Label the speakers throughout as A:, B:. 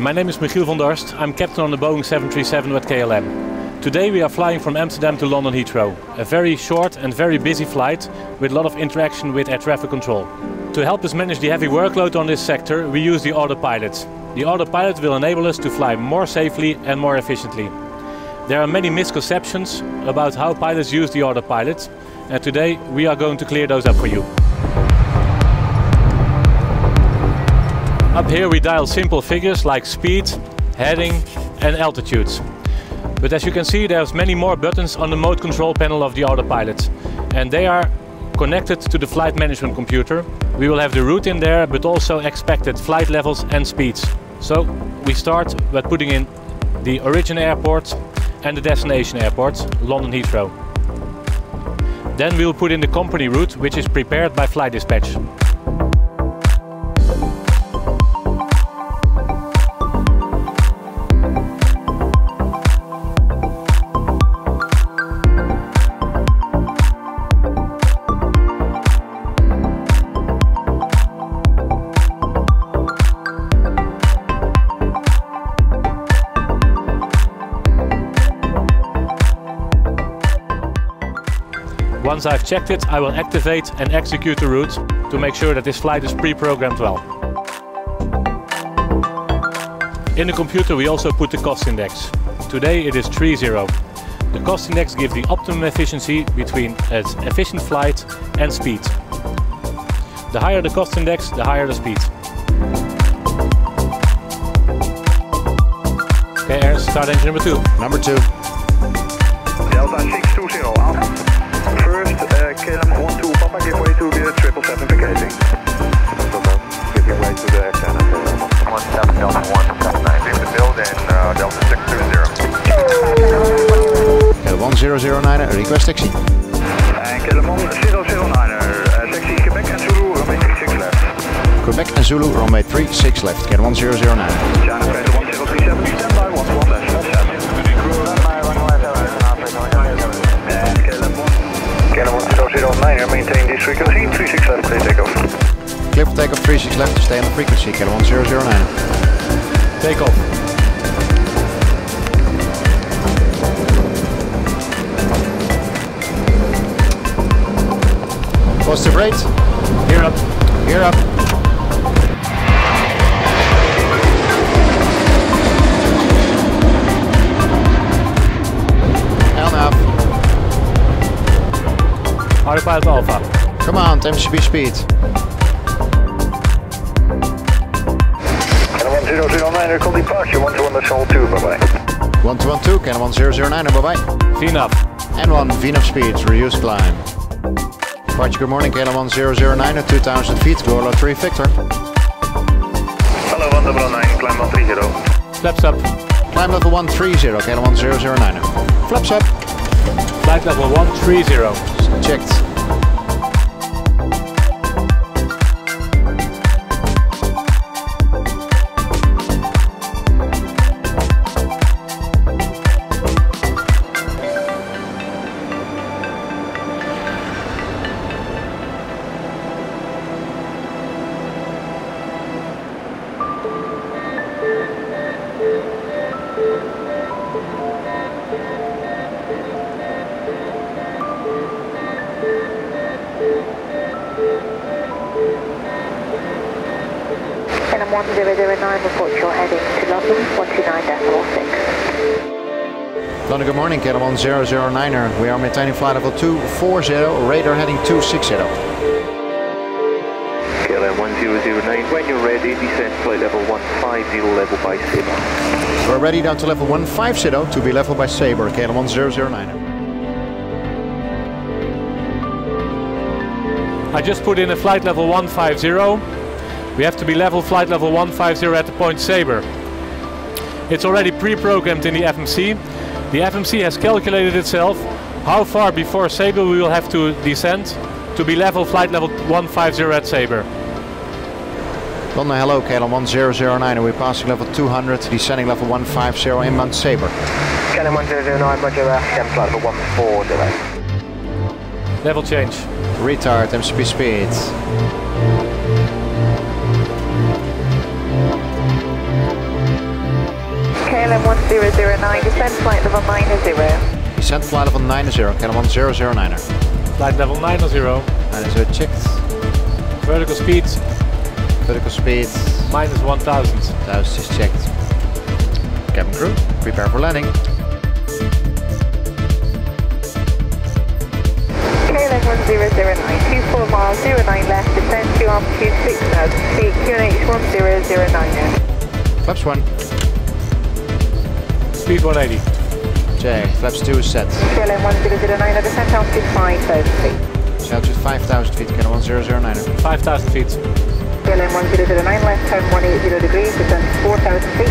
A: My name is Michiel van Dorst. I'm captain on the Boeing 737 with KLM. Today we are flying from Amsterdam to London Heathrow. A very short and very busy flight with a lot of interaction with air traffic control. To help us manage the heavy workload on this sector, we use the autopilot. The autopilot will enable us to fly more safely and more efficiently. There are many misconceptions about how pilots use the autopilot and today we are going to clear those up for you. Up here we dial simple figures like speed, heading and altitudes. But as you can see there's many more buttons on the mode control panel of the autopilot and they are connected to the flight management computer. We will have the route in there but also expected flight levels and speeds. So we start by putting in the origin airport and the destination airport, London Heathrow. Then we'll put in the company route which is prepared by flight dispatch. Once I've checked it, I will activate and execute the route to make sure that this flight is pre-programmed well. In the computer we also put the cost index. Today it is 3.0. The cost index gives the optimum efficiency between an efficient flight and speed. The higher the cost index, the higher the speed. Okay, Air, start engine number two.
B: Number two.
C: Delta
B: 009er, request taxi.
C: 009. taxi Quebec en Zulu, runway 36 left.
B: Quebec en Zulu, runway 36 left, Kelemon 009.
C: China, 1037, standby 11 maintain this frequency, 36 left, clear takeoff.
B: Clear takeoff, 36 left, stay on the frequency, Keller1009.
A: Take off.
B: Positive rate.
A: Gear up.
B: Gear up. LNAV.
A: Autopilot Alpha.
B: Come on, MCP speed.
C: KLM 1009, recall departure, 1202, bye bye.
B: 1212, KLM 1009, bye bye.
A: VNAV.
B: N1, VNAV speeds, reduce climb. Departure, good morning, KLM 1009 at 2000 feet, Golo 3 Victor.
C: Hello, 109, climb 130.
A: Flaps up.
B: Climb level 130, KLM 1009. Flaps up,
A: Flight level 130.
B: checked.
D: 1009, report your heading to London, 129.6.
B: London, good morning, KLM 1009er. We are maintaining flight level 240, radar heading 260.
C: KLM 1009, when you're ready, descend flight level 150, level by Sabre.
B: We're ready down to level 150 to be level by Sabre, KLM 1009er.
A: I just put in a flight level 150. We have to be level flight level 150 at the point Sabre. It's already pre-programmed in the FMC. The FMC has calculated itself how far before Sabre we will have to descend to be level flight level 150 at Sabre.
B: London, hello, KLM 1009, we're passing level 200, descending level 150 in inbound Sabre.
C: KLM 1009, Roger, uh, descend flight level 140.
A: Level change.
B: Retard, MCP speed.
D: 1009, descend flight level 90.
B: Descent flight level 90, KLM 1009er.
A: Flight level 90.
B: 90 checked.
A: Vertical speed
B: Vertical speed,
A: minus 1000.
B: that is just checked. Cabin crew, prepare for landing.
D: KLM 1009, 24 miles, 09 left, descend to altitude 6000 feet, QNH 1009.
B: Flaps 1,
A: Speed 180.
B: check. Flaps 2 is set.
D: KLM 1009, descent altitude 5000 feet.
B: Altitude 5000 feet, KLM 1009er.
A: 5000 feet.
D: KLM 1009, left turn 180 degrees, descent 4000 feet.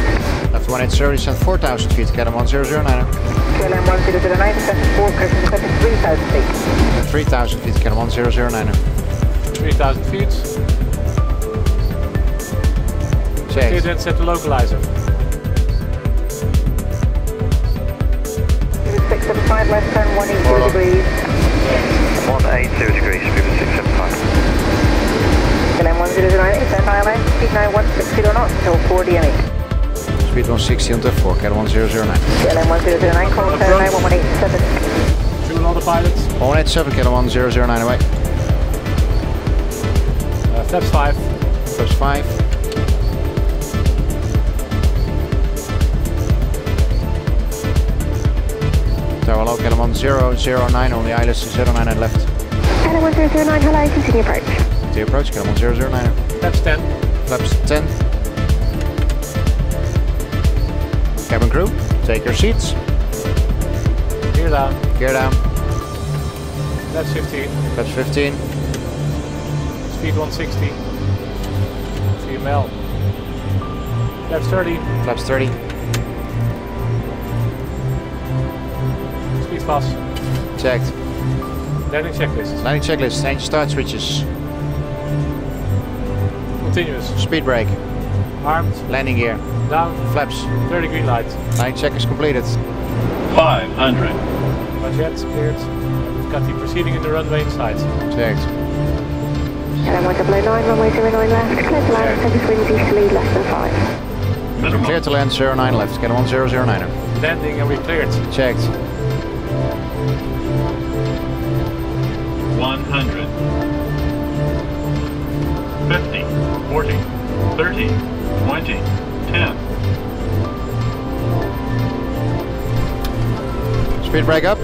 B: Left 180, descent 4000 feet, KLM 1009er.
D: KLM 1009, descent 4, correction, descent 3000 feet.
B: 3000 feet, KLM 1009er.
A: 3000 feet. Okay,
B: Checked.
A: then set the localizer.
D: 675, left turn 180 degrees.
C: 180 degrees, speed 675.
D: KLM 1009, descend ILS, speed 9160 knots until 40 and 8.
B: Speed 160 until 4, KLM 1009.
D: KLM 1009, call turn 91187.
A: Two autopilots.
B: 187, KLM 1009 away.
A: Uh, flaps 5.
B: Flaps 5. Tower low, KLM 1009 on the ILS 09 and left.
D: KLM 1009, hello, continue approach.
B: To approach, KLM 1009.
A: Flaps 10.
B: Flaps 10. Cabin crew, take your seats.
A: Gear down.
B: Gear down.
A: Flaps 15.
B: Flaps 15.
A: Speed 160. VML. Flaps 30.
B: Flaps 30.
A: Speed.
B: Checked.
A: Landing checklist.
B: Landing checklist. Change start switches.
A: Continuous.
B: Speed brake.
A: Armed.
B: Landing gear.
A: Down.
B: Flaps.
A: 30 green light.
B: Landing check is completed.
E: 500.
A: Not yet. Cleared. We've got the proceeding in the runway inside.
B: Checked.
D: KLM 1009, runway 09 left, clear to land, service winds easterly, less than 5.
E: Minimum.
B: Clear to land 09 left. Get 1009er.
A: Landing and we cleared.
B: Checked.
E: 100. 50. 40. 30. 20. 10.
B: Speed brake up.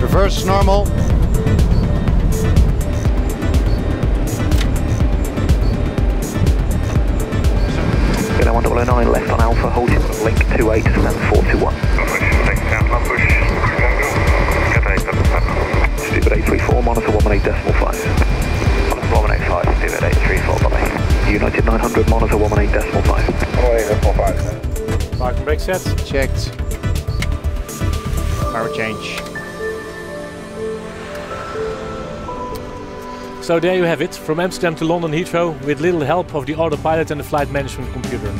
B: Reverse normal.
C: KLM 1009, left on Alpha, holding link 28, descend 421. Stupid 834, monitor 18 decimal 5. Monitor 185, stupid 834, bye. United 900, monitor 18 decimal 5.
A: Park and brake set.
B: Checked. Power change.
A: So there you have it, from Amsterdam to London Heathrow with little help of the autopilot and the flight management computer.